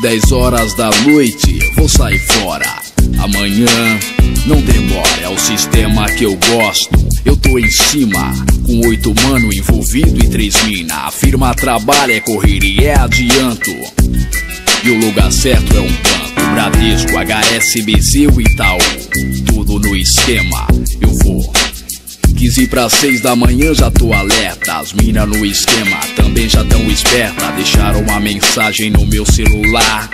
10 horas da noite, vou sair fora. Amanhã, não demora, é o sistema que eu gosto. Eu tô em cima, com oito mano envolvido e três mina. A firma trabalha, é correria, é adianto. E o lugar certo é um banco, Bradesco, HSBC e Itaú. Tudo no esquema, eu vou. 15 para 6 da manhã já tô alerta. As mina no esquema também já tão esperta. Deixaram uma mensagem no meu celular.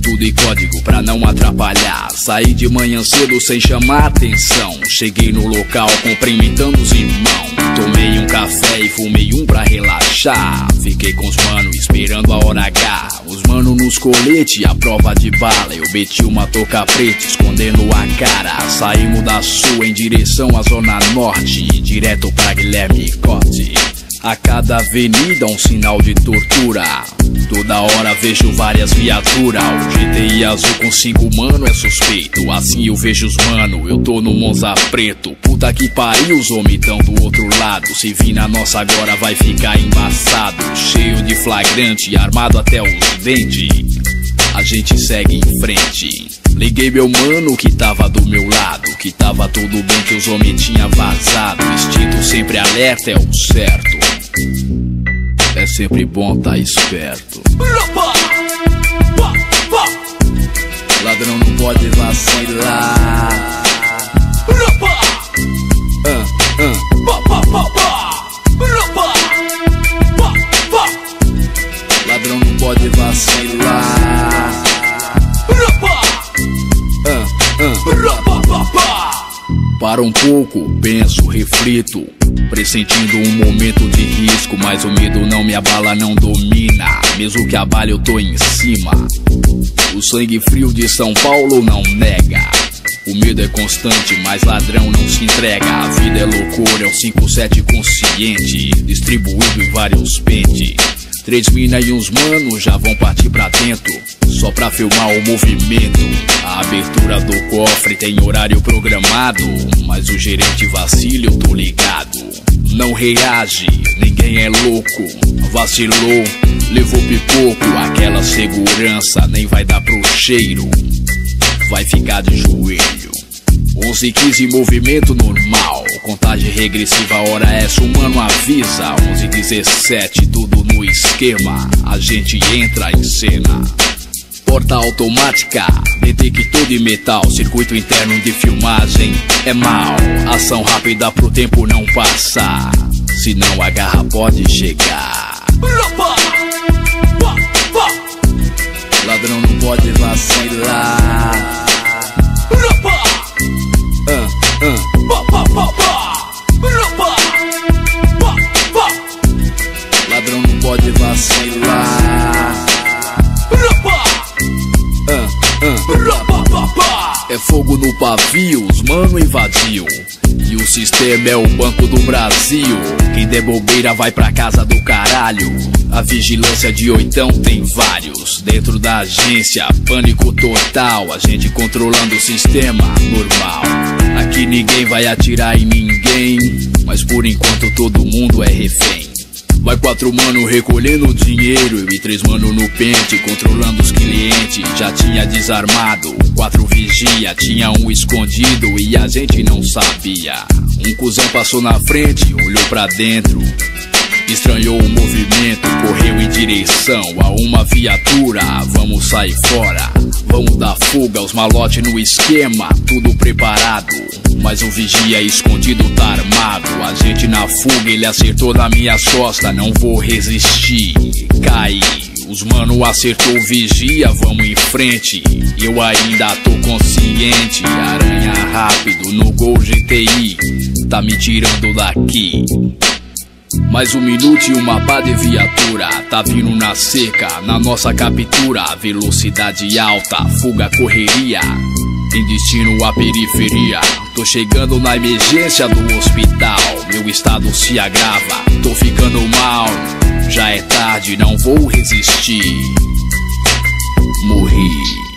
Tudo em código pra não atrapalhar. Saí de manhã cedo sem chamar atenção. Cheguei no local cumprimentando os irmãos. Tomei um café e fumei um pra relaxar. Fiquei com os mano esperando. Os colete, a prova de bala. Eu meti uma toca preta, escondendo a cara. Saímos da sul em direção à zona norte. Direto pra Guilherme Cote. A cada avenida um sinal de tortura. Toda hora vejo várias viaturas. O GTI azul com cinco mano é suspeito. Assim eu vejo os mano, eu tô no Monza preto. Puta que pariu, os homens tão do outro lado. Se vir na nossa agora vai ficar embaçado. Cheio de flagrante, armado até os dentes. A gente segue em frente. Liguei meu mano que tava do meu lado. Que tava tudo bem que os homens tinha vazado. Instinto sempre alerta é o certo. É sempre bom tá esperto. Ladrão não pode vacilar. Para um pouco, penso, reflito. Pressentindo um momento de risco, mas o medo não me abala, não domina. Mesmo que abale, eu tô em cima. O sangue frio de São Paulo não nega. O medo é constante, mas ladrão não se entrega. A vida é loucura, é um 5-7 consciente, distribuído em vários pentes. Três mina e uns manos já vão partir pra dentro, só pra filmar o movimento. A abertura do cofre tem horário programado, mas o gerente vacila, eu tô ligado. Não reage, ninguém é louco. Vacilou, levou pipoco, aquela segurança nem vai dar pro cheiro. Vai ficar de joelho. 11 15 movimento normal. Regressiva, hora essa, o mano avisa. 11 17 tudo no esquema. A gente entra em cena. Porta automática, detector de metal, circuito interno de filmagem é mal. Ação rápida pro tempo não passar, senão a garra pode chegar. Ladrão não pode vacilar. Ah, ah. É fogo no pavio, os mano invadiu. E o sistema é o Banco do Brasil. Quem der bobeira vai pra casa do caralho. A vigilância de oitão tem vários. Dentro da agência, pânico total. A gente controlando o sistema normal. Aqui ninguém vai atirar em ninguém. Mas por enquanto todo mundo é refém. Vai quatro mano recolhendo dinheiro Eu e três mano no pente controlando os clientes. Já tinha desarmado, quatro vigia Tinha um escondido e a gente não sabia. Um cuzão passou na frente, olhou pra dentro Estranhou o movimento, correu em direção a uma viatura. Vamos sair fora, vamos dar fuga, os malotes no esquema, tudo preparado. Mas o vigia escondido tá armado. A gente na fuga, ele acertou na minha costas, não vou resistir. Caí. Os mano acertou vigia, vamos em frente. Eu ainda tô consciente. Aranha rápido no Gol GTI, tá me tirando daqui. Mais um minuto e uma pá de viatura. Tá vindo na seca, na nossa captura. Velocidade alta, fuga, correria. Tem destino à periferia. Tô chegando na emergência do hospital. Meu estado se agrava, tô ficando mal. Já é tarde, não vou resistir. Morri